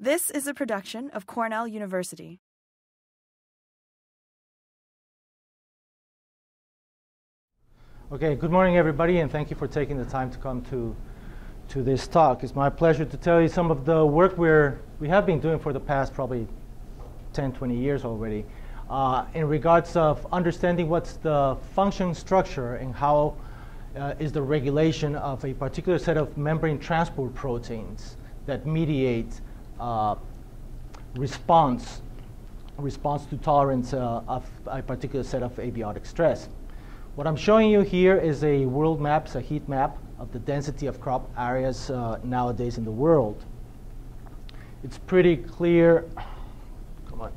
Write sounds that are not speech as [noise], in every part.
This is a production of Cornell University. Okay, good morning, everybody, and thank you for taking the time to come to, to this talk. It's my pleasure to tell you some of the work we're, we have been doing for the past probably 10, 20 years already uh, in regards of understanding what's the function structure and how uh, is the regulation of a particular set of membrane transport proteins that mediate uh, response, response to tolerance uh, of a particular set of abiotic stress. What I'm showing you here is a world map, it's a heat map of the density of crop areas uh, nowadays in the world. It's pretty clear. Come on.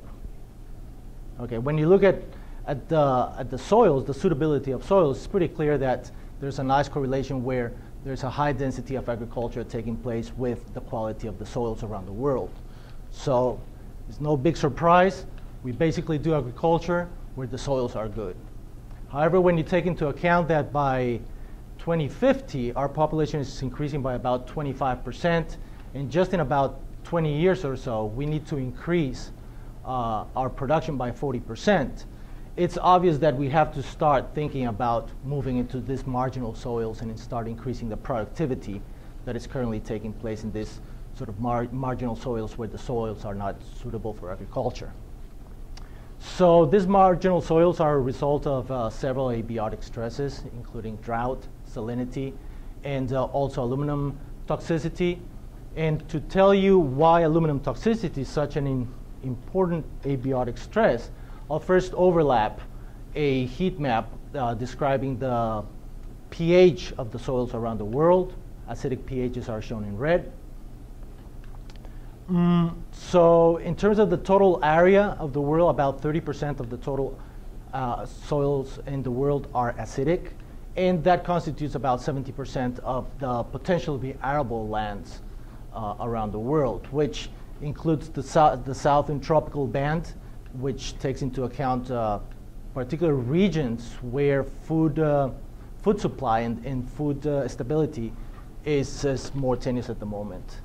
Okay, when you look at, at, the, at the soils, the suitability of soils, it's pretty clear that there's a nice correlation where there's a high density of agriculture taking place with the quality of the soils around the world. So it's no big surprise. We basically do agriculture where the soils are good. However, when you take into account that by 2050, our population is increasing by about 25%, and just in about 20 years or so, we need to increase uh, our production by 40%. It's obvious that we have to start thinking about moving into these marginal soils and start increasing the productivity that is currently taking place in these sort of mar marginal soils where the soils are not suitable for agriculture. So these marginal soils are a result of uh, several abiotic stresses, including drought, salinity, and uh, also aluminum toxicity. And to tell you why aluminum toxicity is such an important abiotic stress, I'll first overlap a heat map uh, describing the pH of the soils around the world. Acidic pHs are shown in red. Mm, so in terms of the total area of the world, about 30% of the total uh, soils in the world are acidic, and that constitutes about 70% of the potentially arable lands uh, around the world, which includes the, so the southern tropical band, which takes into account uh, particular regions where food, uh, food supply and, and food uh, stability is, is more tenuous at the moment.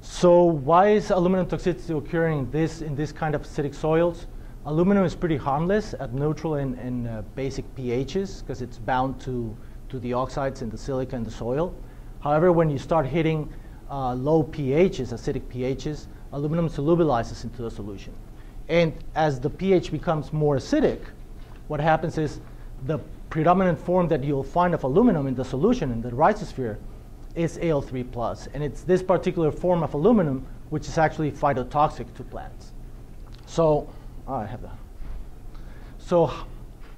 So why is aluminum toxicity occurring in this, in this kind of acidic soils? Aluminum is pretty harmless at neutral and, and uh, basic pHs because it's bound to, to the oxides in the silica in the soil. However, when you start hitting uh, low pHs, acidic pHs, aluminum solubilizes into the solution. And as the pH becomes more acidic, what happens is the predominant form that you'll find of aluminum in the solution in the rhizosphere is Al3 plus, and it's this particular form of aluminum which is actually phytotoxic to plants. So, oh, I have that. So,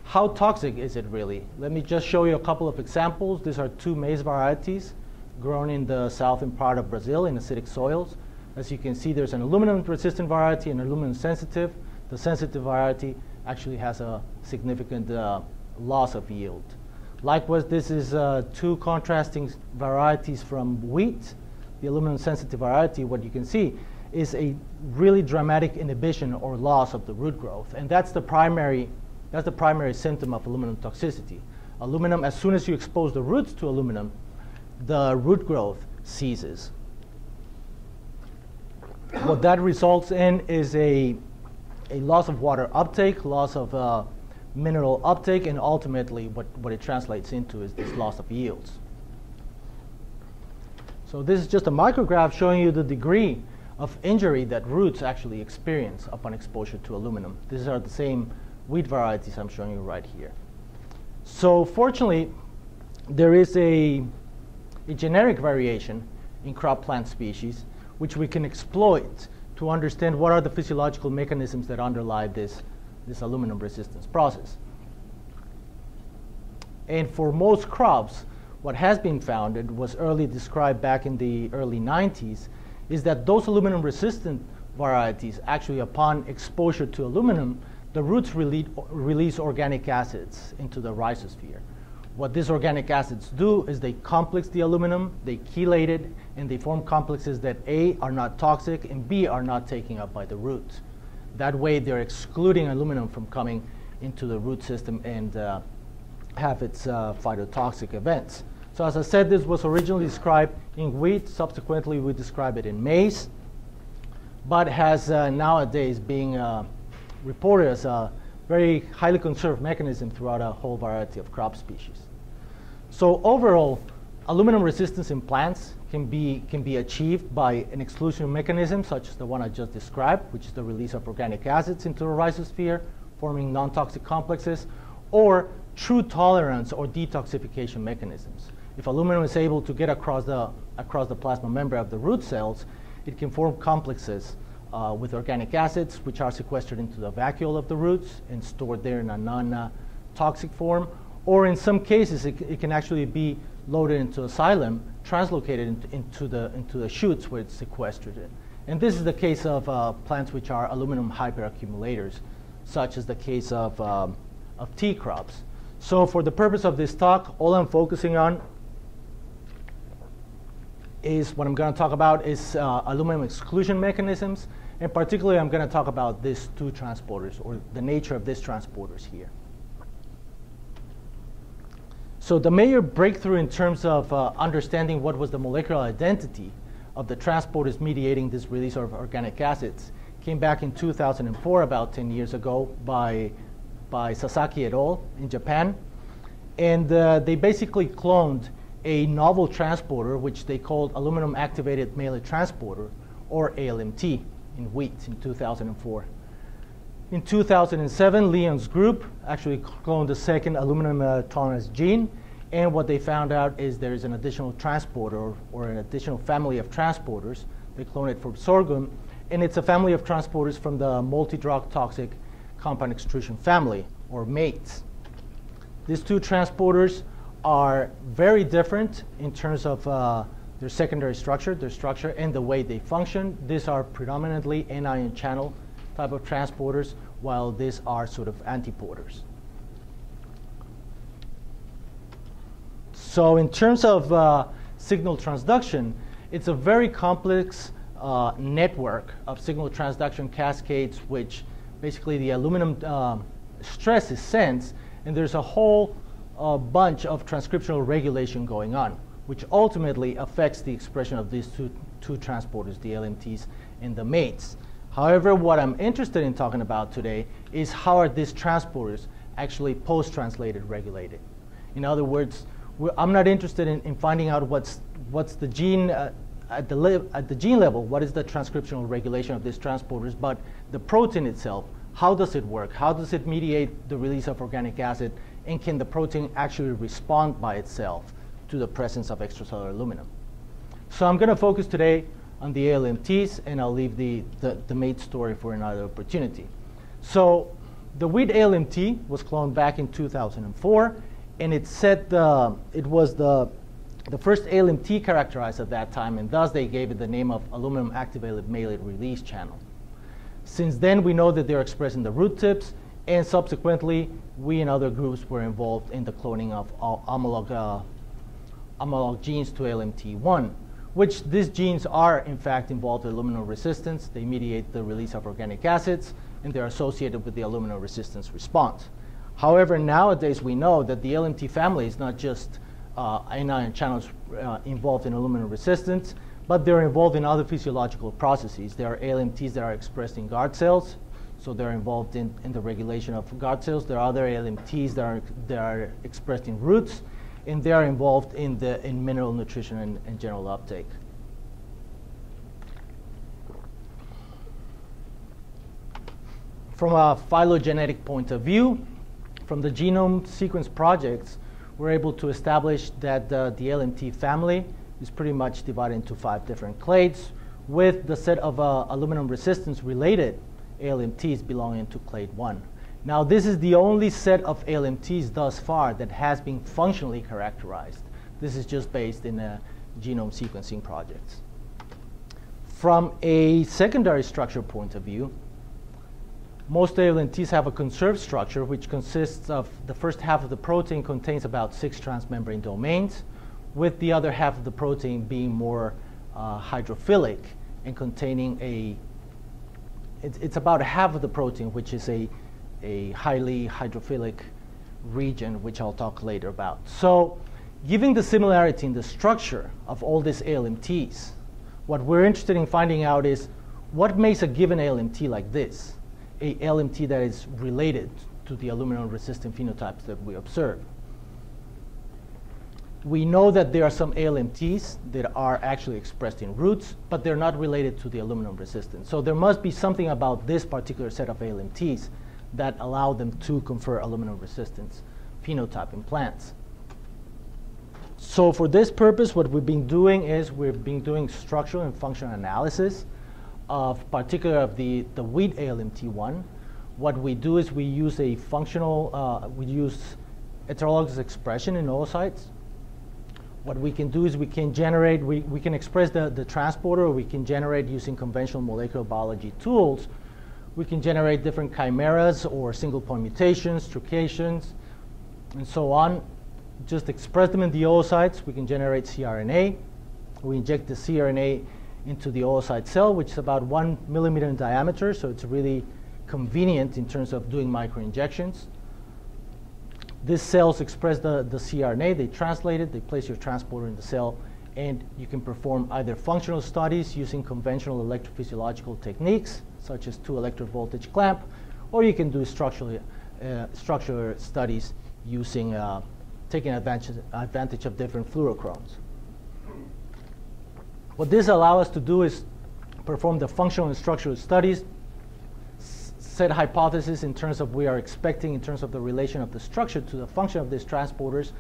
how toxic is it really? Let me just show you a couple of examples. These are two maize varieties grown in the southern part of Brazil in acidic soils. As you can see, there's an aluminum-resistant variety and aluminum-sensitive. The sensitive variety actually has a significant uh, loss of yield. Likewise, this is uh, two contrasting varieties from wheat. The aluminum-sensitive variety, what you can see, is a really dramatic inhibition or loss of the root growth. And that's the primary, that's the primary symptom of aluminum toxicity. Aluminum, as soon as you expose the roots to aluminum, the root growth ceases. What that results in is a, a loss of water uptake, loss of uh, mineral uptake, and ultimately what, what it translates into is this loss of yields. So this is just a micrograph showing you the degree of injury that roots actually experience upon exposure to aluminum. These are the same wheat varieties I'm showing you right here. So fortunately, there is a, a genetic variation in crop plant species which we can exploit to understand what are the physiological mechanisms that underlie this this aluminum resistance process. And for most crops, what has been found, and was early described back in the early 90s, is that those aluminum resistant varieties, actually upon exposure to aluminum, the roots release, release organic acids into the rhizosphere. What these organic acids do is they complex the aluminum, they chelate it, and they form complexes that A, are not toxic, and B, are not taken up by the roots. That way, they're excluding aluminum from coming into the root system and uh, have its uh, phytotoxic events. So as I said, this was originally described in wheat. Subsequently, we describe it in maize. but has uh, nowadays being uh, reported as a very highly conserved mechanism throughout a whole variety of crop species. So overall, aluminum resistance in plants can be, can be achieved by an exclusion mechanism such as the one I just described, which is the release of organic acids into the rhizosphere, forming non-toxic complexes, or true tolerance or detoxification mechanisms. If aluminum is able to get across the, across the plasma membrane of the root cells, it can form complexes uh, with organic acids, which are sequestered into the vacuole of the roots and stored there in a non-toxic form. Or in some cases, it, it, can actually be loaded into a xylem, translocated into, into, the, into the shoots where it's sequestered in. And this is the case of uh, plants which are aluminum hyperaccumulators, such as the case of, um, of tea crops. So for the purpose of this talk, all I'm focusing on is what I'm going to talk about is uh, aluminum exclusion mechanisms. And particularly, I'm going to talk about these two transporters or the nature of these transporters here. So the major breakthrough in terms of uh, understanding what was the molecular identity of the transporters mediating this release of organic acids came back in 2004, about 10 years ago, by, by Sasaki et al. in Japan. And uh, they basically cloned a novel transporter, which they called aluminum activated malate transporter, or ALMT, in wheat in 2004. In 2007, Leon's group actually cloned the second aluminum uh, tolerance gene, and what they found out is there is an additional transporter or, an additional family of transporters. They cloned it for sorghum, and it's a family of transporters from the multi-drug toxic compound extrusion family, or MATES. These two transporters are very different in terms of uh, their secondary structure, their structure, and the way they function. These are predominantly anion channel type of transporters, while these are sort of antiporters. So in terms of uh, signal transduction, it's a very complex uh, network of signal transduction cascades, which basically the aluminum um, stress is sensed, and there's a whole a bunch of transcriptional regulation going on, which ultimately affects the expression of these two, two transporters, the LMTs and the mates. However, what I'm interested in talking about today is how are these transporters actually post-translated regulated. In other words, I'm not interested in, in, finding out what's, what's the gene uh, at, the at the gene level, what is the transcriptional regulation of these transporters, but the protein itself, how does it work? How does it mediate the release of organic acid and can the protein actually respond by itself to the presence of extracellular aluminum. So I'm going to focus today on the ALMTs, and I'll leave the, the, the mate story for another opportunity. So the wheat ALMT was cloned back in 2004, and it said the, it was the, the first ALMT characterized at that time, and thus they gave it the name of aluminum activated malate release channel. Since then, we know that they're expressed in the root tips, and subsequently, we and other groups were involved in the cloning of homolog, uh, homolog genes to LMT1, which these genes are in fact involved in aluminum resistance. They mediate the release of organic acids, and they're associated with the aluminum resistance response. However, nowadays we know that the LMT family is not just uh, anion channels uh, involved in aluminum resistance, but they're involved in other physiological processes. There are LMTs that are expressed in guard cells, so they're involved in, in the regulation of guard cells. There are other LMTs that are, that are expressed in roots, and they are involved in, the, in mineral nutrition and, and general uptake. From a phylogenetic point of view, from the genome sequence projects, we're able to establish that uh, the LMT family is pretty much divided into five different clades with the set of uh, aluminum resistance related ALMTs belonging to clade 1. Now, this is the only set of LMTs thus far that has been functionally characterized. This is just based in a genome sequencing projects. From a secondary structure point of view, most ALMTs have a conserved structure which consists of the first half of the protein contains about six transmembrane domains, with the other half of the protein being more uh, hydrophilic and containing a it's, it's about half of the protein, which is a, a highly hydrophilic region, which I'll talk later about. So given the similarity in the structure of all these ALMTs, what we're interested in finding out is what makes a given ALMT like this? A LMT that is related to the aluminum resistant phenotypes that we observe. We know that there are some ALMTs that are actually expressed in roots, but they're not related to the aluminum resistance. So there must be something about this particular set of ALMTs that allow them to confer aluminum resistance phenotype in plants. So for this purpose, what we've been doing is we've been doing structural and functional analysis of particular of the, the wheat ALMT1. What we do is we use a functional, uh, we use heterologous expression in oocytes what we can do is we can generate, we, we can express the, the transporter, or we can generate using conventional molecular biology tools. We can generate different chimeras or single point mutations, truncations, and so on. Just express them in the oocytes. We can generate cRNA. We inject the cRNA into the oocyte cell, which is about one millimeter in diameter, so it's really convenient in terms of doing microinjections. These cells express the, the cRNA, they translate it, they place your transporter in the cell, and you can perform either functional studies using conventional electrophysiological techniques, such as two electrode voltage clamp, or you can do structural, uh, structural studies using uh, taking advantage, advantage of different fluorochromes. What this allows us to do is perform the functional and structural studies set hypothesis in terms of we are expecting in terms of the relation of the structure to the function of these transporters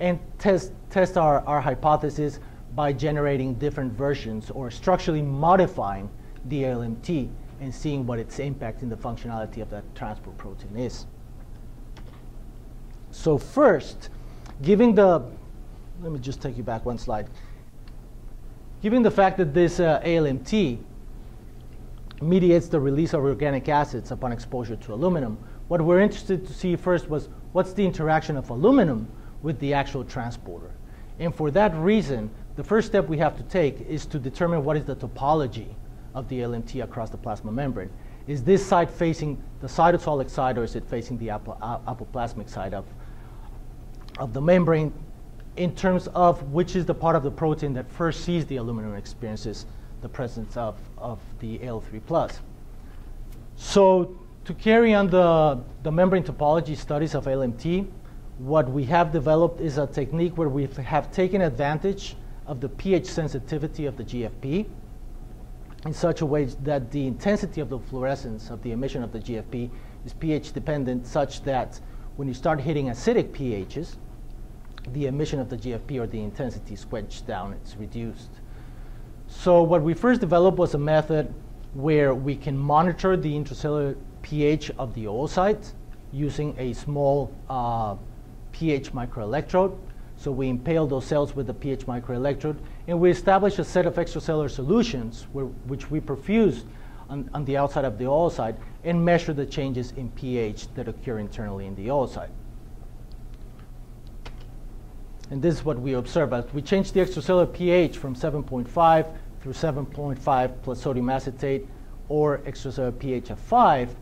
and test, test our, our hypothesis by generating different versions or structurally modifying the LMT and seeing what its impact in the functionality of that transport protein is. So first, giving the, let me just take you back one slide. Given the fact that this uh, ALMT mediates the release of organic acids upon exposure to aluminum. What we're interested to see first was what's the interaction of aluminum with the actual transporter. And for that reason, the first step we have to take is to determine what is the topology of the LMT across the plasma membrane. Is this side facing the cytosolic side or is it facing the apoplasmic side of, of the membrane in terms of which is the part of the protein that first sees the aluminum and experiences the presence of, of the AL3 plus. So to carry on the, the membrane topology studies of LMT, what we have developed is a technique where we have taken advantage of the pH sensitivity of the GFP in such a way that the intensity of the fluorescence of the emission of the GFP is pH dependent such that when you start hitting acidic pHs, the emission of the GFP or the intensity is down, it's reduced. So what we first developed was a method where we can monitor the intracellular pH of the oocyte using a small uh, pH microelectrode. So we impale those cells with the pH microelectrode, and we establish a set of extracellular solutions where, which we perfuse on, on, the outside of the oocyte and measure the changes in pH that occur internally in the oocyte. And this is what we observe. As we change the extracellular pH from 7.5 through 7.5 plus sodium acetate or extracellular pH of 5,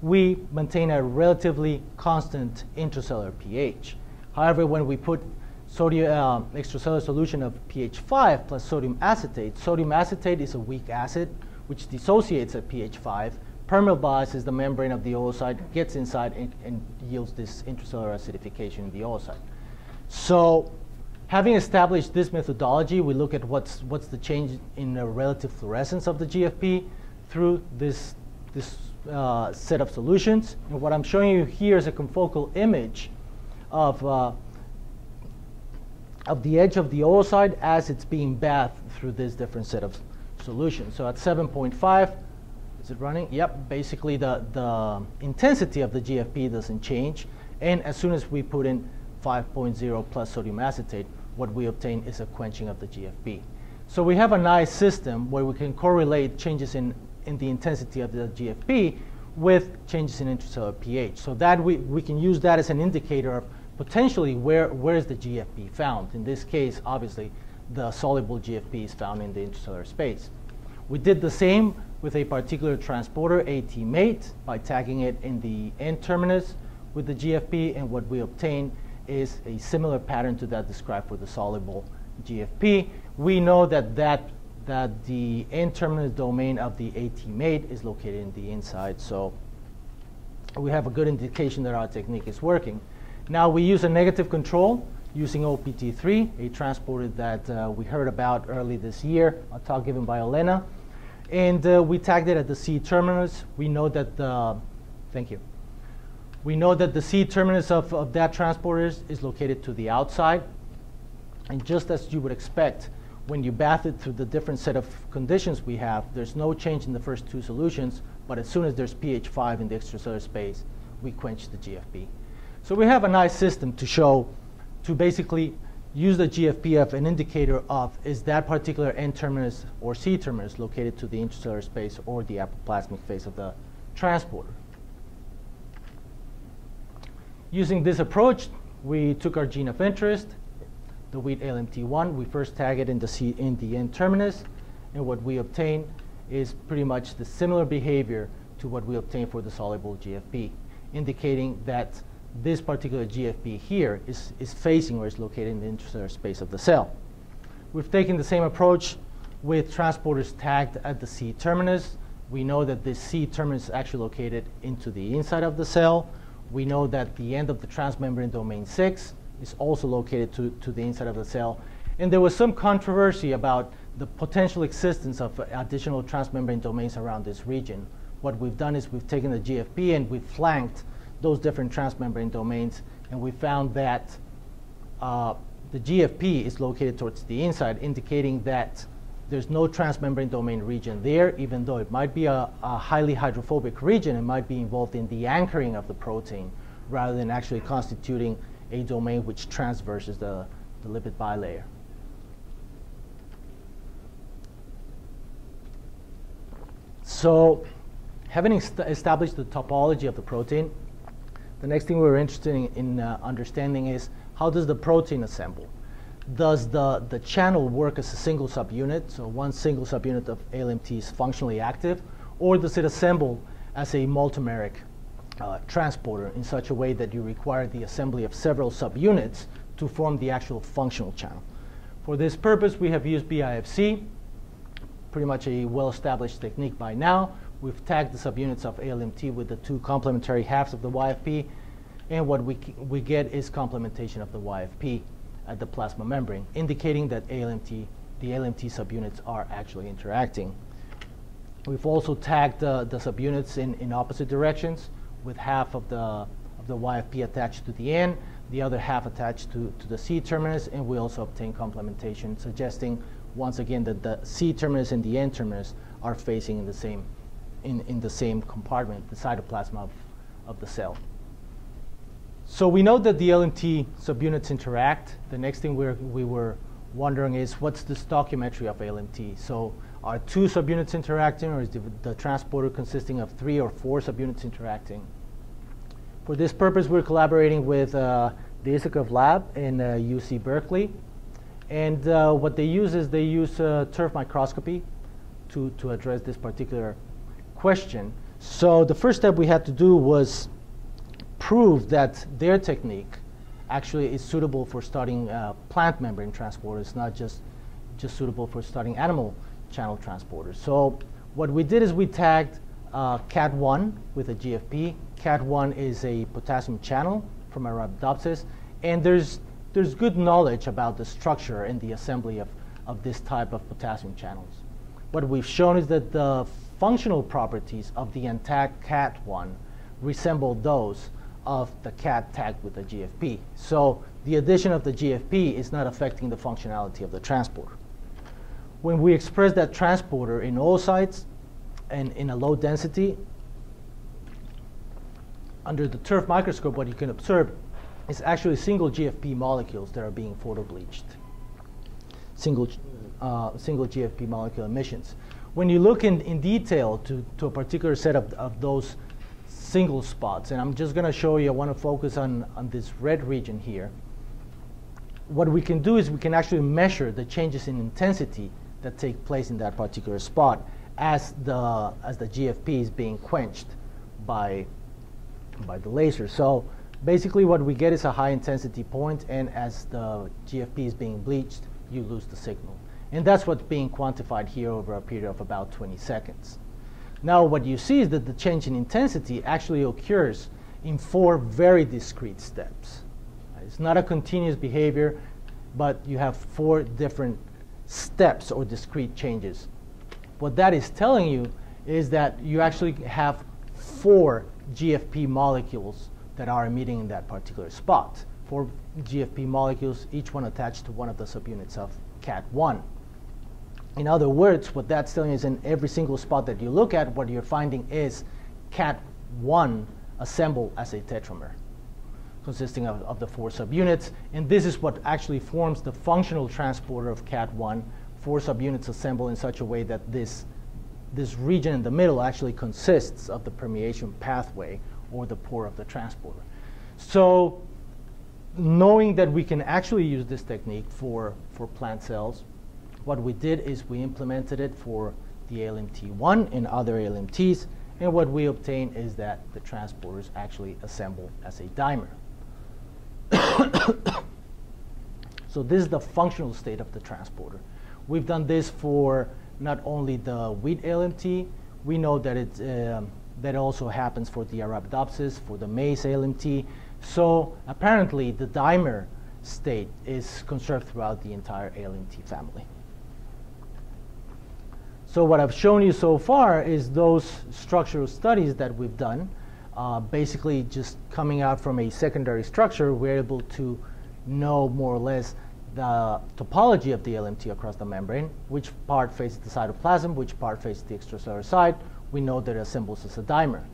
we maintain a relatively constant intracellular pH. However, when we put sodium uh, extracellular solution of pH 5 plus sodium acetate, sodium acetate is a weak acid which dissociates at pH 5, permeabilizes the membrane of the oocyte, gets inside, and, and yields this intracellular acidification in the oocyte. So having established this methodology, we look at what's, what's the change in the relative fluorescence of the GFP through this, this uh, set of solutions. And what I'm showing you here is a confocal image of, uh, of the edge of the oocyte as it's being bathed through this different set of solutions. So at 7.5, is it running? Yep, basically the, the intensity of the GFP doesn't change. And as soon as we put in 5.0 plus sodium acetate, what we obtain is a quenching of the GFP. So we have a nice system where we can correlate changes in, in the intensity of the GFP with changes in intracellular pH. So that we, we can use that as an indicator of potentially where, where is the GFP found. In this case, obviously, the soluble GFP is found in the intracellular space. We did the same with a particular transporter, AT-mate, by tagging it in the N-terminus with the GFP, and what we obtain is a similar pattern to that described for the soluble GFP. We know that that that the N-terminus domain of the AT mate is located in the inside. So we have a good indication that our technique is working. Now we use a negative control using OPT3, a transporter that uh, we heard about early this year, a talk given by Elena. And uh, we tagged it at the C terminus. We know that the, thank you. We know that the C terminus of, of that transporter is, is located to the outside. And just as you would expect, when you bath it through the different set of conditions we have, there's no change in the first two solutions, but as soon as there's pH 5 in the extracellular space, we quench the GFP. So we have a nice system to show, to basically use the GFP as an indicator of is that particular N terminus or C terminus located to the intracellular space or the apoplasmic phase of the transporter. Using this approach, we took our gene of interest, the wheat LMT1. We first tag it in the, C, in the N terminus, and what we obtain is pretty much the similar behavior to what we obtain for the soluble GFP, indicating that this particular GFP here is, is facing or is located in the intracellular space of the cell. We've taken the same approach with transporters tagged at the C terminus. We know that the C terminus is actually located into the inside of the cell. We know that the end of the transmembrane domain 6 is also located to, to the inside of the cell. And there was some controversy about the potential existence of additional transmembrane domains around this region. What we've done is we've taken the GFP and we've flanked those different transmembrane domains, and we found that uh, the GFP is located towards the inside, indicating that there's no transmembrane domain region there, even though it might be a, a, highly hydrophobic region, it might be involved in the anchoring of the protein rather than actually constituting a domain which transverses the, the lipid bilayer. So having est established the topology of the protein, the next thing we're interested in, in uh, understanding is how does the protein assemble? Does the, the channel work as a single subunit, so one single subunit of ALMT is functionally active, or does it assemble as a multimeric uh, transporter in such a way that you require the assembly of several subunits to form the actual functional channel? For this purpose, we have used BIFC, pretty much a well-established technique by now. We've tagged the subunits of ALMT with the two complementary halves of the YFP, and what we, we get is complementation of the YFP at the plasma membrane, indicating that ALMT, the ALMT subunits are actually interacting. We've also tagged the, the subunits in, in opposite directions, with half of the, of the YFP attached to the N, the other half attached to, to the C terminus, and we also obtain complementation, suggesting once again that the C terminus and the N terminus are facing in the same in, in the same compartment, the cytoplasm of, of the cell. So we know that the LMT subunits interact. The next thing we're, we were wondering is what's the stoichiometry of LMT? So are two subunits interacting or is the, the transporter consisting of three or four subunits interacting? For this purpose, we're collaborating with uh, the Isacoff lab in uh, UC Berkeley. And uh, what they use is they use uh, TIRF microscopy to, to address this particular question. So the first step we had to do was prove that their technique actually is suitable for studying uh, plant membrane transporters, not just, just suitable for studying animal channel transporters. So what we did is we tagged uh, KAT1 with a GFP. KAT1 is a potassium channel from Arabidopsis, and there's, there's good knowledge about the structure and the assembly of, of this type of potassium channels. What we've shown is that the functional properties of the intact KAT1 resemble those of the KAT tagged with the GFP. So the addition of the GFP is not affecting the functionality of the transporter. When we express that transporter in oocytes and in a low density, under the TIRF microscope, what you can observe is actually single GFP molecules that are being photobleached. Single, uh, single GFP molecule emissions when you look in, in detail to, to a particular set of, of those single spots, and I'm just going to show you, I want to focus on, on this red region here. What we can do is we can actually measure the changes in intensity that take place in that particular spot as the, as the GFP is being quenched by, by the laser. So basically what we get is a high intensity point, and as the GFP is being bleached, you lose the signal. And that's what's being quantified here over a period of about 20 seconds. Now what you see is that the change in intensity actually occurs in four very discrete steps. It's not a continuous behavior, but you have four different steps or discrete changes. What that is telling you is that you actually have four GFP molecules that are emitting in that particular spot. Four GFP molecules, each one attached to one of the subunits of KAT1. In other words, what that's telling is in every single spot that you look at, what you're finding is KAT1 assembled as a tetramer consisting of, of the four subunits. And this is what actually forms the functional transporter of KAT1, four subunits assembled in such a way that this, this region in the middle actually consists of the permeation pathway or the pore of the transporter. So knowing that we can actually use this technique for, for plant cells, what we did is we implemented it for the ALMT1 and other ALMTs, and what we obtained is that the transporters actually assemble as a dimer. [coughs] so this is the functional state of the transporter. We've done this for not only the wheat ALMT, we know that it, um, that also happens for the Arabidopsis, for the maize ALMT. So apparently the dimer state is conserved throughout the entire ALMT family. So what I've shown you so far is those structural studies that we've done uh, basically just coming out from a secondary structure, we're able to know more or less the topology of the LMT across the membrane, which part faces the cytoplasm, which part faces the extracellular side. We know that it assembles as a dimer.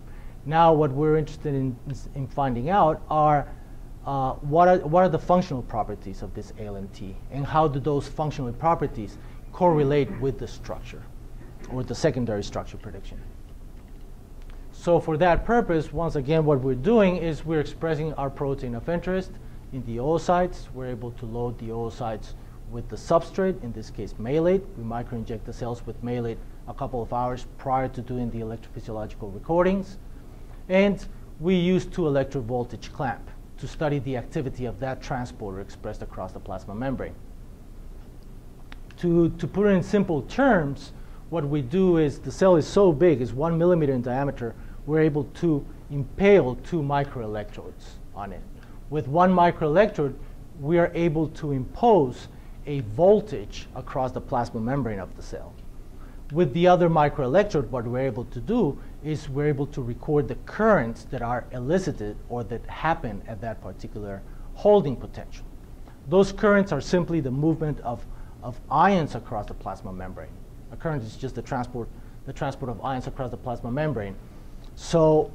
Now what we're interested in, in finding out are uh, what, are, what are the functional properties of this LMT and how do those functional properties correlate with the structure or the secondary structure prediction. So for that purpose, once again, what we're doing is we're expressing our protein of interest in the oocytes. We're able to load the oocytes with the substrate, in this case malate. We microinject the cells with malate a couple of hours prior to doing the electrophysiological recordings. And we use two electrode voltage clamp to study the activity of that transporter expressed across the plasma membrane. To, to put it in simple terms, what we do is the cell is so big, it's one millimeter in diameter, we're able to impale two microelectrodes on it. With one microelectrode, we are able to impose a voltage across the plasma membrane of the cell. With the other microelectrode, what we're able to do is we're able to record the currents that are elicited or that happen at that particular holding potential. Those currents are simply the movement of, of ions across the plasma membrane. A current is just the transport, the transport of ions across the plasma membrane. So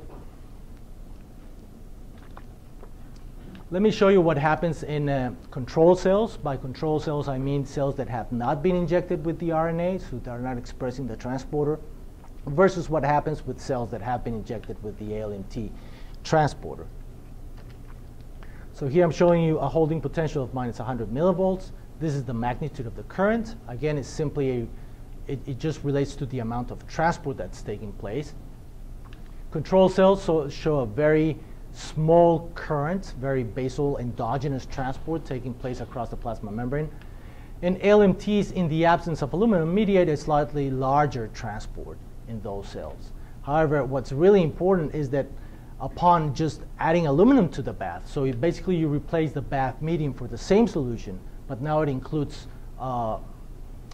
let me show you what happens in uh, control cells. By control cells, I mean cells that have not been injected with the RNA, so that are not expressing the transporter, versus what happens with cells that have been injected with the ALMT transporter. So here I'm showing you a holding potential of minus 100 millivolts. This is the magnitude of the current. Again, it's simply a, it, it just relates to the amount of transport that's taking place. Control cells so show a very small current, very basal endogenous transport taking place across the plasma membrane. And LMTs, in the absence of aluminum, mediate a slightly larger transport in those cells. However, what's really important is that upon just adding aluminum to the bath, so basically you replace the bath medium for the same solution, but now it includes uh,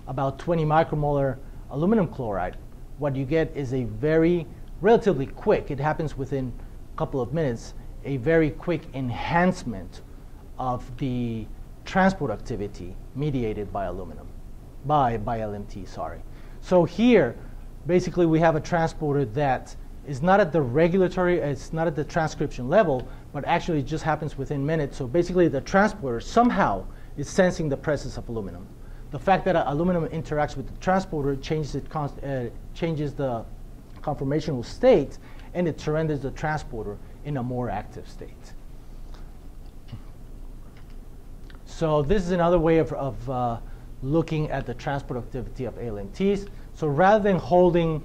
about 20 micromolar aluminum chloride, what you get is a very relatively quick, it happens within a couple of minutes, a very quick enhancement of the transport activity mediated by aluminum, by, by LMT, sorry. So here, basically we have a transporter that is not at the regulatory, it's not at the transcription level, but actually just happens within minutes. So basically the transporter somehow is sensing the presence of aluminum. The fact that aluminum interacts with the transporter changes, it uh, changes the conformational state, and it surrenders the transporter in a more active state. So this is another way of, of uh, looking at the transport activity of ALMTs. So rather than holding,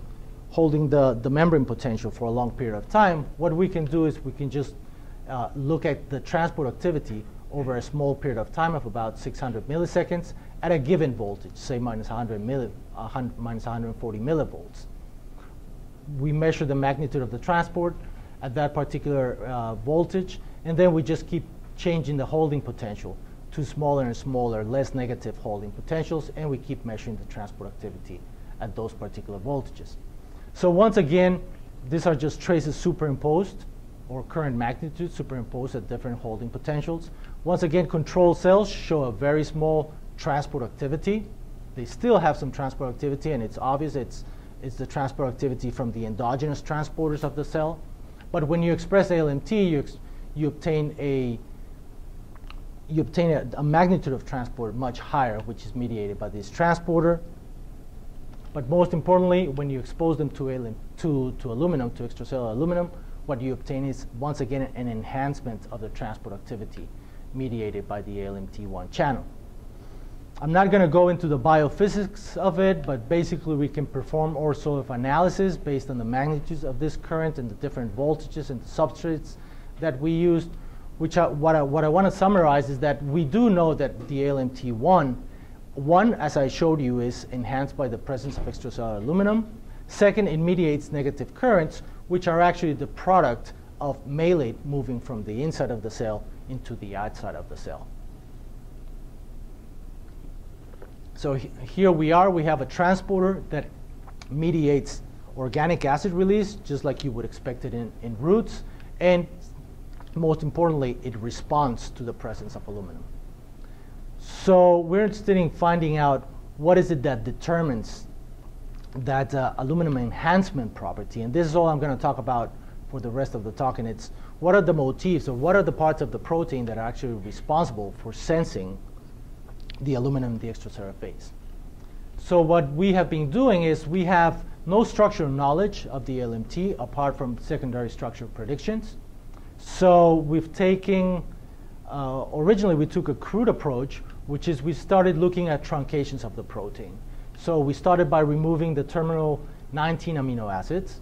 holding the, the membrane potential for a long period of time, what we can do is we can just uh, look at the transport activity over a small period of time of about 600 milliseconds, at a given voltage, say minus 100 milli, uh, 100, minus 140 millivolts. We measure the magnitude of the transport at that particular uh, voltage, and then we just keep changing the holding potential to smaller and smaller, less negative holding potentials, and we keep measuring the transport activity at those particular voltages. So once again, these are just traces superimposed or current magnitudes superimposed at different holding potentials. Once again, control cells show a very small transport activity. They still have some transport activity, and it's obvious it's, it's the transport activity from the endogenous transporters of the cell. But when you express ALMT, you, ex you obtain a you obtain a, a, magnitude of transport much higher, which is mediated by this transporter. But most importantly, when you expose them to, to, to aluminum, to extracellular aluminum, what you obtain is, once again, an enhancement of the transport activity mediated by the ALMT1 channel. I'm not going to go into the biophysics of it, but basically we can perform of analysis based on the magnitudes of this current and the different voltages and substrates that we used. Which I, what I, what I want to summarize is that we do know that the ALMT1, one, as I showed you, is enhanced by the presence of extracellular aluminum. Second, it mediates negative currents, which are actually the product of malate moving from the inside of the cell into the outside of the cell. So here we are, we have a transporter that mediates organic acid release, just like you would expect it in, in roots, and most importantly, it responds to the presence of aluminum. So we're interested in finding out what is it that determines that uh, aluminum enhancement property, and this is all I'm going to talk about for the rest of the talk, and it's what are the motifs or what are the parts of the protein that are actually responsible for sensing the aluminum in the extracellular phase. So what we have been doing is we have no structural knowledge of the LMT apart from secondary structure predictions. So we've taken, uh, originally we took a crude approach, which is we started looking at truncations of the protein. So we started by removing the terminal 19 amino acids,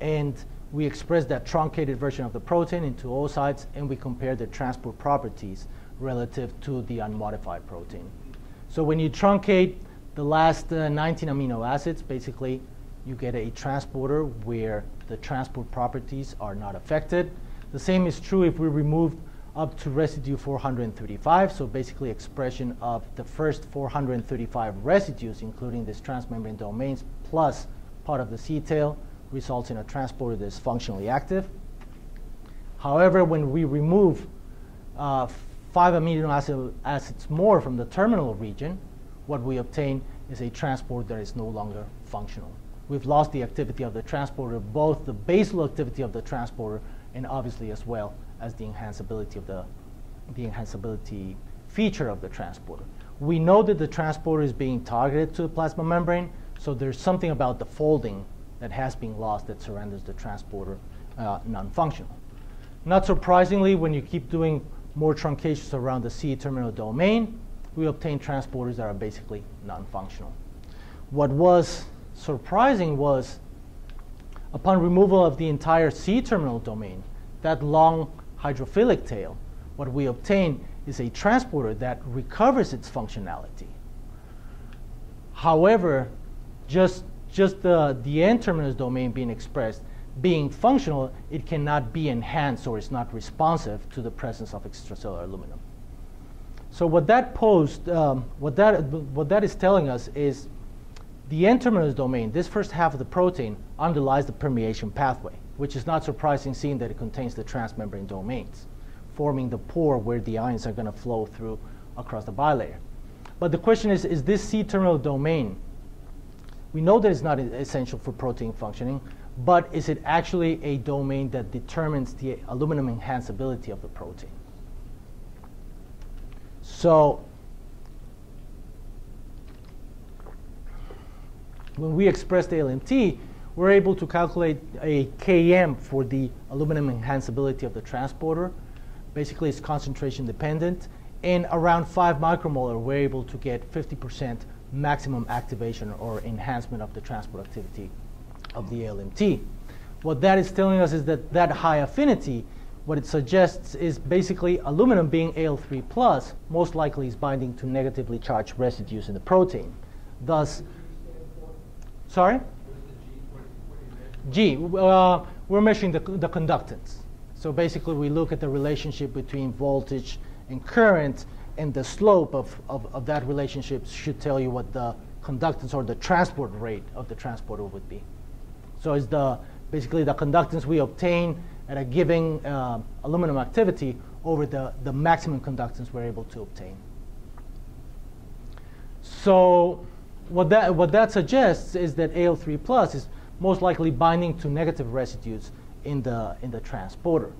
and we expressed that truncated version of the protein into oocytes, and we compared the transport properties relative to the unmodified protein. So when you truncate the last uh, 19 amino acids, basically you get a transporter where the transport properties are not affected. The same is true if we remove up to residue 435, so basically expression of the first 435 residues, including these transmembrane domains, plus part of the C-tail, results in a transporter that is functionally active. However, when we remove uh, five amino acid acids more from the terminal region, what we obtain is a transporter that is no longer functional. We've lost the activity of the transporter, both the basal activity of the transporter and obviously as well as the enhanceability of the, the enhanceability feature of the transporter. We know that the transporter is being targeted to the plasma membrane, so there's something about the folding that has been lost that surrenders the transporter uh, non-functional. Not surprisingly, when you keep doing more truncations around the C-terminal domain, we obtain transporters that are basically non-functional. What was surprising was upon removal of the entire C-terminal domain, that long hydrophilic tail, what we obtain is a transporter that recovers its functionality. However, just, just the, the N-terminus domain being expressed, being functional, it cannot be enhanced or is not responsive to the presence of extracellular aluminum. So what that posed, um, what, that, what that is telling us is the N-terminus domain, this first half of the protein, underlies the permeation pathway, which is not surprising seeing that it contains the transmembrane domains, forming the pore where the ions are going to flow through across the bilayer. But the question is, is this C-terminal domain, we know that it's not essential for protein functioning, but is it actually a domain that determines the aluminum enhanceability of the protein? So when we express the LMT, we're able to calculate a Km for the aluminum enhanceability of the transporter. Basically, it's concentration dependent. And around 5 micromolar, we're able to get 50% maximum activation or enhancement of the transport activity of the LMT. What that is telling us is that that high affinity what it suggests is basically aluminum being Al3 plus most likely is binding to negatively charged residues in the protein. Thus, sorry? G, uh, we're measuring the, the conductance. So basically we look at the relationship between voltage and current and the slope of, of, of that relationship should tell you what the conductance or the transport rate of the transporter would be. So it's the, basically the conductance we obtain at a given uh, aluminum activity over the, the maximum conductance we're able to obtain. So what that, what that suggests is that Al3 plus is most likely binding to negative residues in the, in the transporter.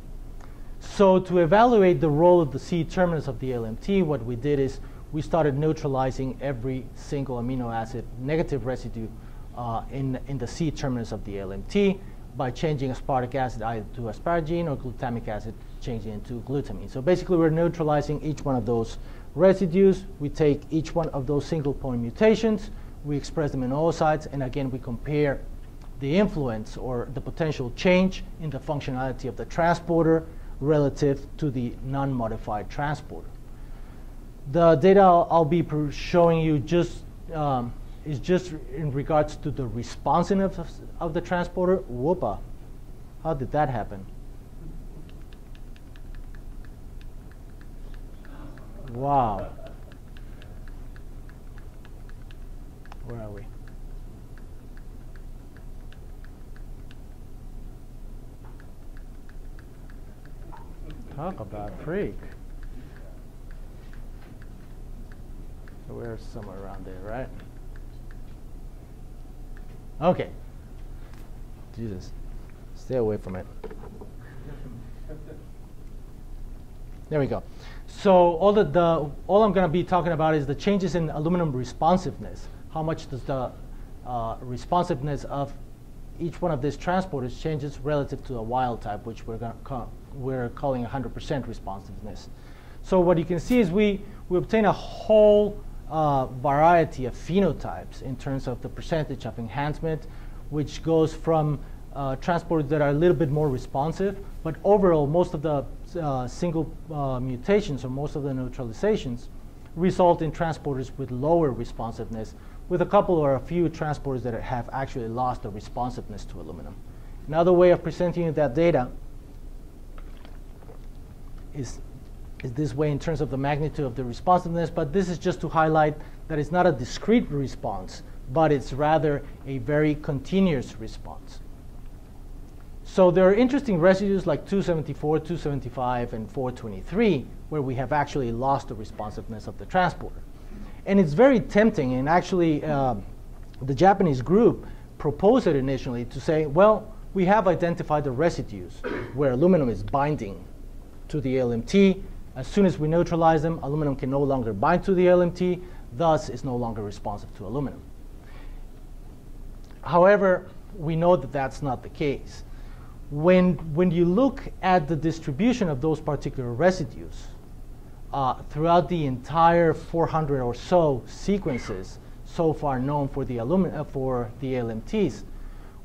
So to evaluate the role of the C terminus of the LMT, what we did is we started neutralizing every single amino acid negative residue uh, in, in the C terminus of the LMT by changing aspartic acid either to asparagine or glutamic acid changing into glutamine. So basically we're neutralizing each one of those residues. We take each one of those single point mutations, we express them in oocytes, and again we compare the influence or the potential change in the functionality of the transporter relative to the non-modified transporter. The data I'll, I'll be showing you just um, is just in regards to the responsiveness of, of the transporter. Whoopa, how did that happen? Wow. Where are we? Talk about freak. So we're somewhere around there, right? Okay. Jesus. Stay away from it. There we go. So all the, the all I'm going to be talking about is the changes in aluminum responsiveness. How much does the uh, responsiveness of each one of these transporters changes relative to a wild type, which we're, going call, we're calling 100% responsiveness. So what you can see is we, we obtain a whole uh, variety of phenotypes in terms of the percentage of enhancement, which goes from uh, transporters that are a little bit more responsive, but overall, most of the uh, single uh, mutations or most of the neutralizations result in transporters with lower responsiveness, with a couple or a few transporters that have actually lost the responsiveness to aluminum. Another way of presenting that data is is this way in terms of the magnitude of the responsiveness, but this is just to highlight that it's not a discrete response, but it's rather a very continuous response. So there are interesting residues like 274, 275, and 423, where we have actually lost the responsiveness of the transporter. And it's very tempting, and actually uh, the Japanese group proposed it initially to say, well, we have identified the residues where aluminum is binding to the LMT, as soon as we neutralize them, aluminum can no longer bind to the LMT, thus is no longer responsive to aluminum. However, we know that that's not the case. When, when you look at the distribution of those particular residues uh, throughout the entire 400 or so sequences so far known for the, aluminum, uh, for the LMTs,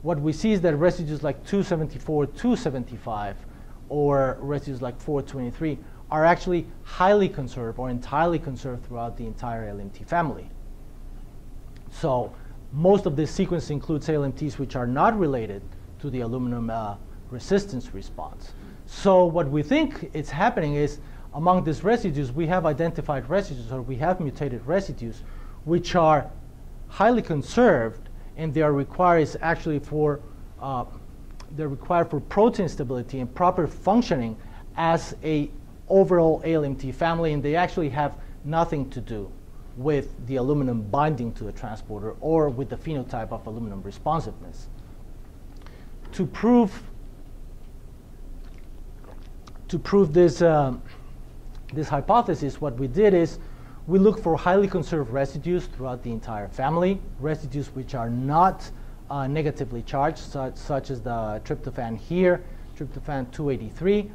what we see is that residues like 274, 275, or residues like 423 are actually highly conserved or entirely conserved throughout the entire LMT family. So most of this sequence includes LMTs which are not related to the aluminum uh, resistance response. So what we think is happening is among these residues, we have identified residues or we have mutated residues which are highly conserved and they are required actually for uh, they're required for protein stability and proper functioning as a overall ALMT family, and they actually have nothing to do with the aluminum binding to the transporter or with the phenotype of aluminum responsiveness. To prove, to prove this, uh, this hypothesis, what we did is we looked for highly conserved residues throughout the entire family, residues which are not uh, negatively charged, such, such as the tryptophan here, tryptophan 283,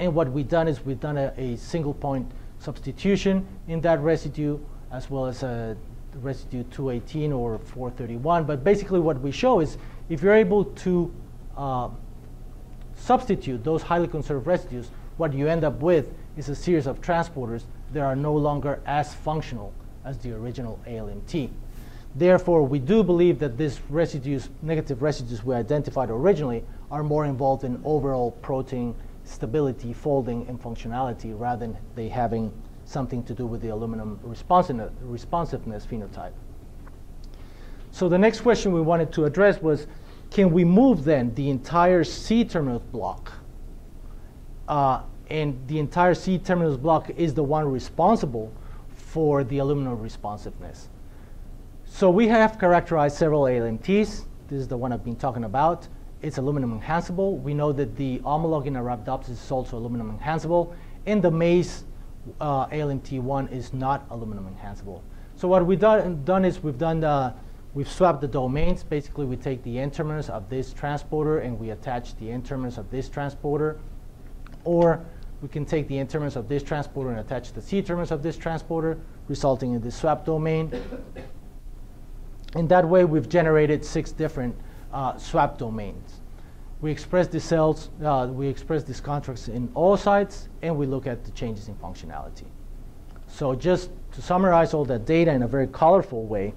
and what we've done is we've done a, a single point substitution in that residue as well as a residue 218 or 431. But basically what we show is if you're able to uh, substitute those highly conserved residues, what you end up with is a series of transporters that are no longer as functional as the original ALMT. Therefore, we do believe that these residues, negative residues we identified originally, are more involved in overall protein stability, folding, and functionality rather than they having something to do with the aluminum responsiveness, phenotype. So the next question we wanted to address was, can we move then the entire C-terminus block? Uh, and the entire C-terminus block is the one responsible for the aluminum responsiveness. So we have characterized several ALMTs. This is the one I've been talking about. It's aluminum enhanceable. We know that the homologue in Arabidopsis is also aluminum enhanceable. And the maize uh, ALMT1 is not aluminum enhanceable. So what we've done, done is we've done the, we've swapped the domains. Basically, we take the N-terminus of this transporter and we attach the N-terminus of this transporter. Or we can take the N-terminus of this transporter and attach the C-terminus of this transporter, resulting in this swap domain. And that way, we've generated six different uh, swap domains. We express the cells, uh, we express these constructs in oocytes, and we look at the changes in functionality. So just to summarize all that data in a very colorful way,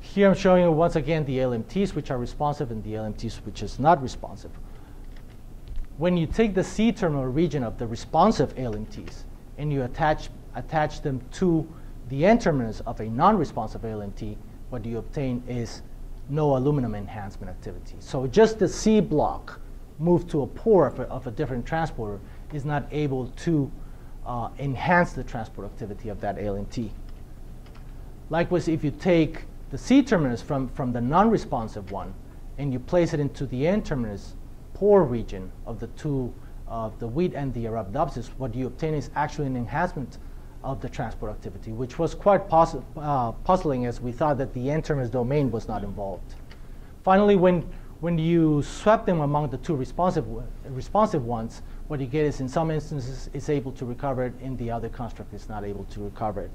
here I'm showing you once again the LMTs which are responsive and the LMTs which is not responsive. When you take the C-terminal region of the responsive LMTs and you attach, attach them to the N-terminus of a non-responsive LMT, what you obtain is no aluminum enhancement activity. So just the C block moved to a pore of a, of a different transporter is not able to uh, enhance the transport activity of that ALMT. Likewise, if you take the C terminus from, from the non-responsive one and you place it into the N terminus pore region of the two, of uh, the wheat and the Arabidopsis, what you obtain is actually an enhancement of the transport activity, which was quite uh, puzzling as we thought that the N-terminus domain was not involved. Finally, when, when you swap them among the two responsive, responsive ones, what you get is in some instances it's able to recover it, in the other construct it's not able to recover it.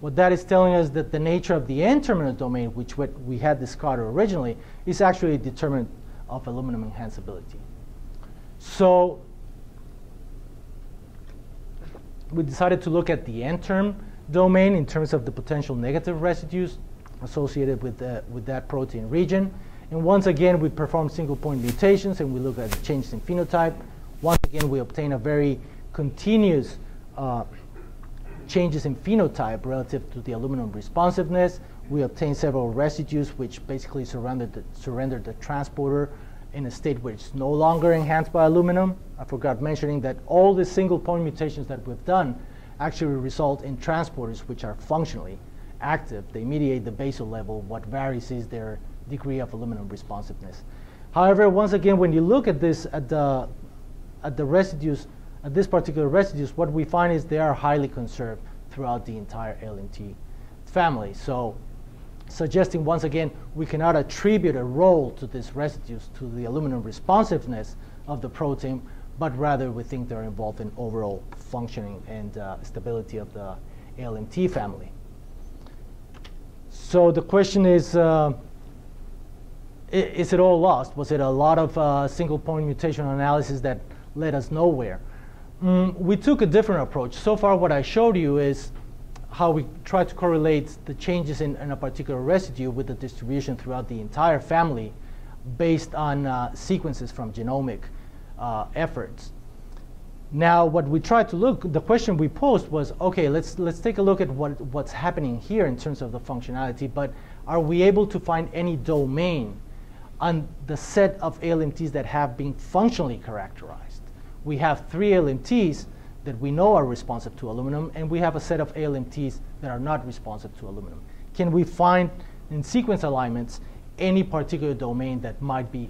What that is telling us that the nature of the n-terminal domain, which we had discarded originally, is actually a determinant of aluminum enhanceability. So we decided to look at the N-term domain in terms of the potential negative residues associated with, the, with that protein region. And once again, we perform single point mutations and we look at the changes in phenotype. Once again, we obtain a very continuous uh, changes in phenotype relative to the aluminum responsiveness. We obtain several residues which basically surrendered the, surrendered the transporter in a state where it's no longer enhanced by aluminum. I forgot mentioning that all the single point mutations that we've done actually result in transporters which are functionally active. They mediate the basal level. What varies is their degree of aluminum responsiveness. However, once again, when you look at this, at the, at the residues, at this particular residues, what we find is they are highly conserved throughout the entire LMT family. So suggesting once again we cannot attribute a role to these residues to the aluminum responsiveness of the protein, but rather we think they're involved in overall functioning and uh, stability of the ALMT family. So the question is, uh, is it all lost? Was it a lot of uh, single point mutation analysis that led us nowhere? Mm, we took a different approach. So far what I showed you is how we try to correlate the changes in, in, a particular residue with the distribution throughout the entire family based on uh, sequences from genomic uh, efforts. Now, what we tried to look, the question we posed was, okay, let's, let's take a look at what, what's happening here in terms of the functionality, but are we able to find any domain on the set of ALMTs that have been functionally characterized? We have three ALMTs, that we know are responsive to aluminum, and we have a set of ALMTs that are not responsive to aluminum. Can we find in sequence alignments any particular domain that might be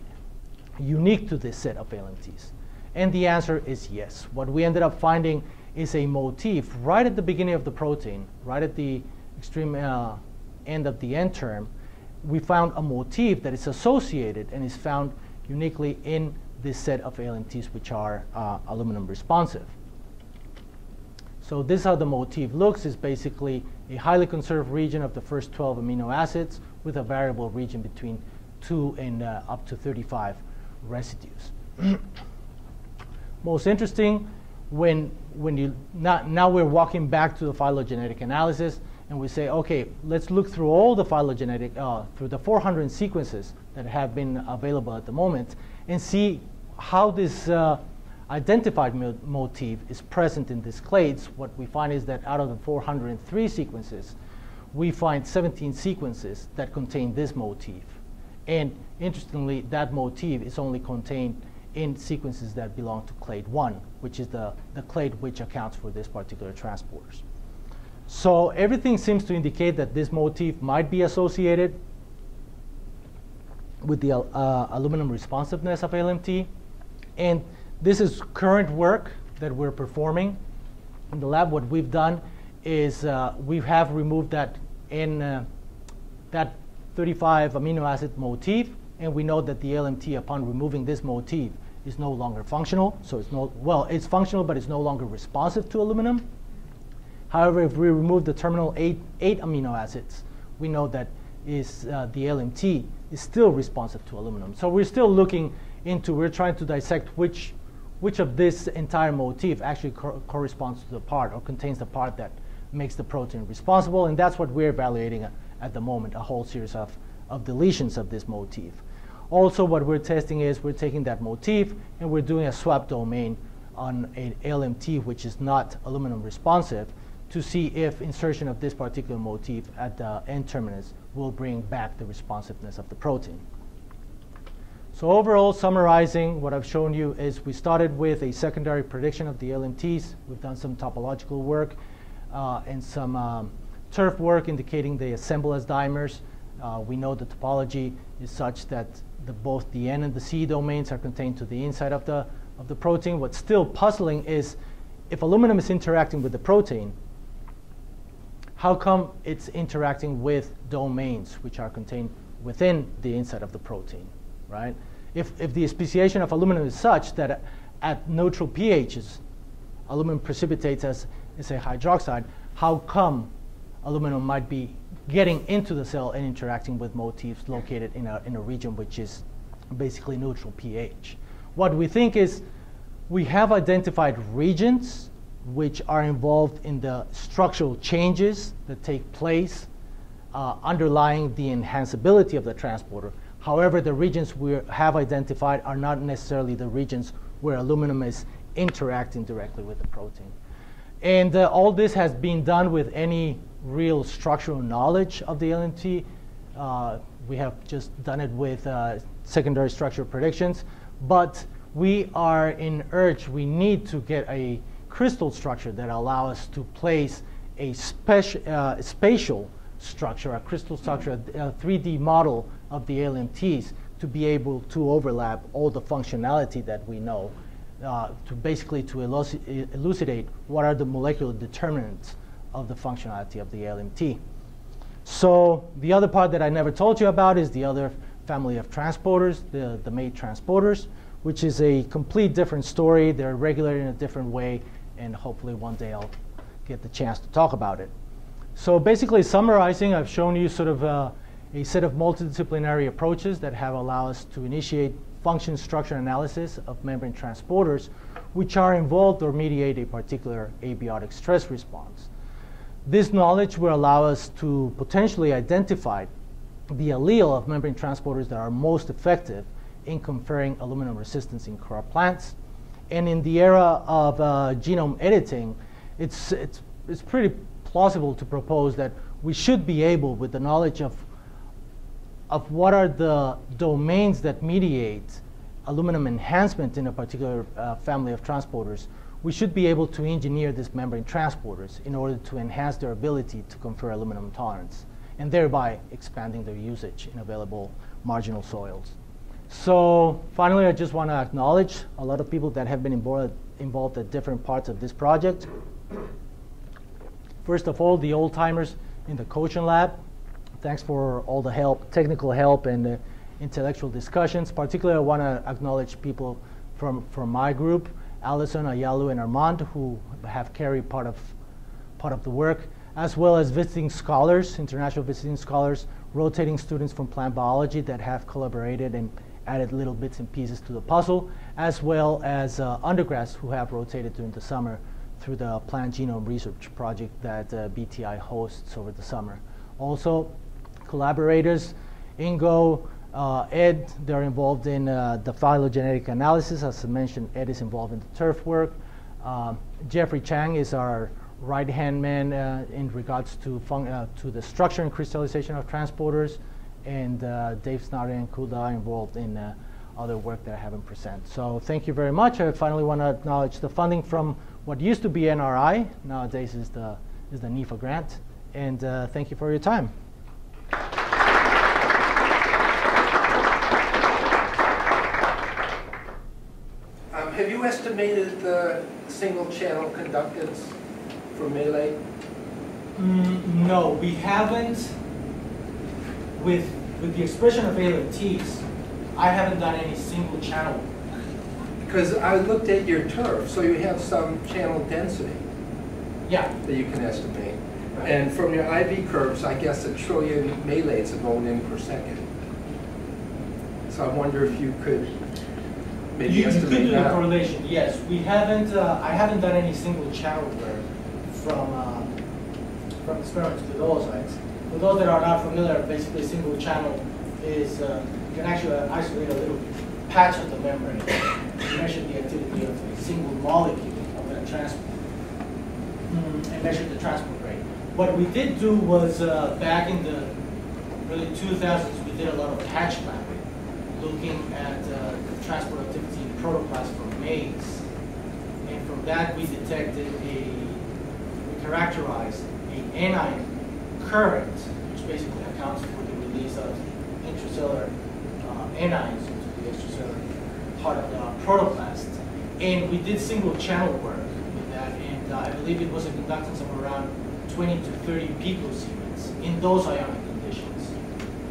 unique to this set of ALMTs? And the answer is yes. What we ended up finding is a motif right at the beginning of the protein, right at the extreme uh, end of the N term. We found a motif that is associated and is found uniquely in this set of ALMTs which are uh, aluminum responsive. So this is how the motif looks. It's basically a highly conserved region of the first 12 amino acids with a variable region between 2 and uh, up to 35 residues. [clears throat] Most interesting, when, when you, not, now we're walking back to the phylogenetic analysis, and we say, okay, let's look through all the phylogenetic, uh, through the 400 sequences that have been available at the moment, and see how this uh, identified mo motif is present in these clades. What we find is that out of the 403 sequences, we find 17 sequences that contain this motif. And interestingly, that motif is only contained in sequences that belong to clade 1, which is the, the clade which accounts for this particular transporters. So everything seems to indicate that this motif might be associated with the uh, aluminum responsiveness of LMT. And this is current work that we're performing in the lab. What we've done is uh, we have removed that in uh, that 35 amino acid motif, and we know that the LMT, upon removing this motif, is no longer functional. So it's no, well, it's functional, but it's no longer responsive to aluminum. However, if we remove the terminal eight, eight amino acids, we know that is uh, the LMT is still responsive to aluminum. So we're still looking into, we're trying to dissect which, which of this entire motif actually co corresponds to the part or contains the part that makes the protein responsible. And that's what we're evaluating at, at the moment, a whole series of, of deletions of this motif. Also, what we're testing is we're taking that motif and we're doing a swap domain on an LMT which is not aluminum responsive to see if insertion of this particular motif at the N-terminus will bring back the responsiveness of the protein. So overall, summarizing, what I've shown you is we started with a secondary prediction of the LMTs. We've done some topological work uh, and some um, TIRF work indicating they assemble as dimers. Uh, we know the topology is such that the, both the N and the C domains are contained to the inside of the, of the protein. What's still puzzling is if aluminum is interacting with the protein, how come it's interacting with domains which are contained within the inside of the protein, right? If, if the speciation of aluminum is such that at neutral pHs, aluminum precipitates as, a hydroxide, how come aluminum might be getting into the cell and interacting with motifs located in a, in a region which is basically neutral pH? What we think is we have identified regions which are involved in the structural changes that take place uh, underlying the enhanceability of the transporter. However, the regions we have identified are not necessarily the regions where aluminum is interacting directly with the protein. And uh, all this has been done with any real structural knowledge of the LMT. Uh, we have just done it with uh, secondary structure predictions, but we are in urge, we need to get a crystal structure that allow us to place a uh, spatial structure, a crystal structure, a 3D model of the LMTs to be able to overlap all the functionality that we know, uh, to basically to elucidate what are the molecular determinants of the functionality of the LMT. So the other part that I never told you about is the other family of transporters, the, the MATE transporters, which is a complete different story. They're regulated in a different way and hopefully one day I'll get the chance to talk about it. So basically summarizing, I've shown you sort of uh, a set of multidisciplinary approaches that have allowed us to initiate function structure analysis of membrane transporters which are involved or mediate a particular abiotic stress response. This knowledge will allow us to potentially identify the allele of membrane transporters that are most effective in conferring aluminum resistance in crop plants and in the era of uh, genome editing, it's, it's, it's pretty plausible to propose that we should be able, with the knowledge of, of what are the domains that mediate aluminum enhancement in a particular uh, family of transporters, we should be able to engineer these membrane transporters in order to enhance their ability to confer aluminum tolerance, and thereby expanding their usage in available marginal soils. So finally, I just want to acknowledge a lot of people that have been involved, involved at different parts of this project. First of all, the old timers in the Kochian lab. Thanks for all the help, technical help, and uh, intellectual discussions. Particularly, I want to acknowledge people from, from my group, Allison, Ayalu, and Armand, who have carried part of, part of the work, as well as visiting scholars, international visiting scholars, rotating students from plant biology that have collaborated and added little bits and pieces to the puzzle, as well as uh, undergrads who have rotated during the summer through the Plant Genome Research Project that uh, BTI hosts over the summer. Also, collaborators, Ingo, uh, Ed, they're involved in uh, the phylogenetic analysis. As I mentioned, Ed is involved in the TIRF work. Um, Jeffrey Chang is our right-hand man uh, in regards to, uh, to the structure and crystallization of transporters, and Dave Snyder and Kuda are involved in other work that I haven't presented. So thank you very much. I finally want to acknowledge the funding from what used to be NRI, nowadays is the, is the NIFA grant, and uh, thank you for your time. Um, have you estimated the single channel conductance for malate? Mm, no, we haven't. With with the expression of ALMTs, I haven't done any single channel. Because I looked at your TIRF, so you have some channel density Yeah. that you can estimate. Right. And from your IV curves, I guess a trillion malates are going in per second. So I wonder if you could maybe You, you could estimate do the correlation. Yes, we haven't. Uh, I haven't done any single channel work from uh, from experiments with oocytes. For those that are not familiar, basically single channel is uh, you can actually isolate a little patch of the membrane to measure the activity of a single molecule of that transport mm, and measure the transport rate. What we did do was uh, back in the early 2000s, we did a lot of patch mapping, looking at uh, the transport activity in protoplasts from maize. And from that, we detected a, we characterized a anion current, which basically accounts for the release of intracellular uh, anions into the extracellular part of the protoplast. And we did single channel work with that, and uh, I believe it was a conductance of around 20 to 30 picosiemens in those ionic conditions.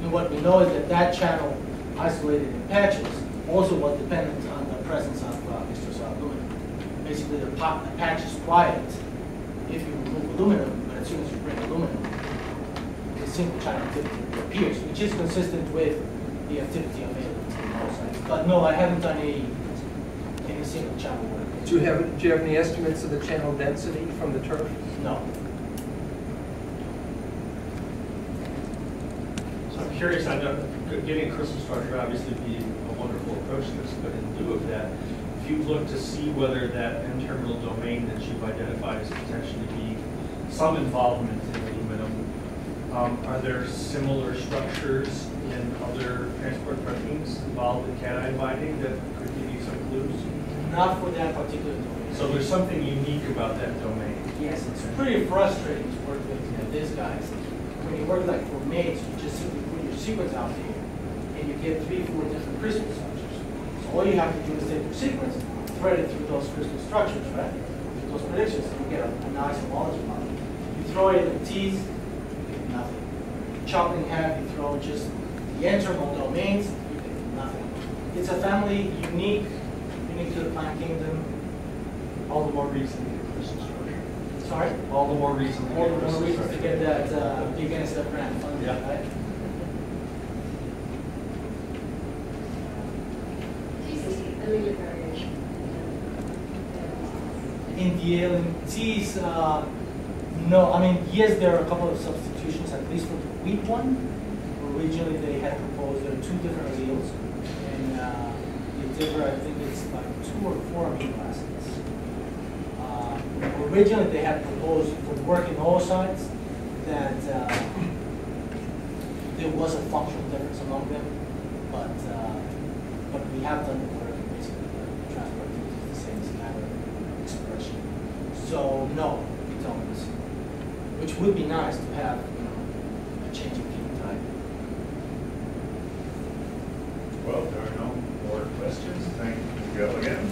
And what we know is that that channel, isolated in patches, also was dependent on the presence of uh, extracellular aluminum. Basically, the, pop, the patch is quiet if you remove aluminum, but as soon as you bring aluminum, the single channel activity appears, which is consistent with the activity of ALT But no, I haven't done any, any single channel work. Do you have, do you have any estimates of the channel density from the TIRF? No. So I'm curious, I know getting a crystal structure obviously be a wonderful approach to this, but in lieu of that, if you look to see whether that N-terminal domain that you've identified is potentially being some involvement in aluminum, um, are there similar structures in other transport proteins involved in cation binding that could give you some clues? Not for that particular domain. So there's something unique about that domain. Yes, it's pretty frustrating to work with you these guys. When you work like for MATEs, you just simply put your sequence out there, and you get three, four different crystal structures. So all you have to do is take your sequence, thread it through those crystal structures, right? Through those predictions, and you get a, a nice homology model. You throw in the T's, you get nothing. Chop in half, you throw just the N-terminal domains, nothing. It's a family unique, unique to the plant kingdom. All the more reason to get crystal structure. Sorry? All the more reason to All get the more crystal reasons to get that uh, big NSF grant funding, Yeah. right? Do you see variation? In the LMTs, uh, no, I mean, yes, there are a couple of substitutions, at least for the wheat one. Originally, they had proposed, there are two different alleles, and uh, they differ, I think it's like two or four amino acids. Uh, Originally, they had proposed for working oocytes that uh, there was a functional difference among them, but, uh, but we have done the work, and basically, the transport is the same as expression. So, no, we don't. Which would be nice to have, you know, a change in phenotype. Well, there are no more questions. Thank you, Joe, again.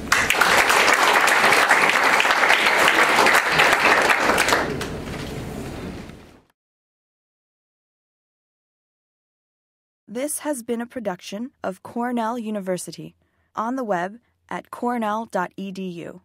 This has been a production of Cornell University. On the web at cornell.edu.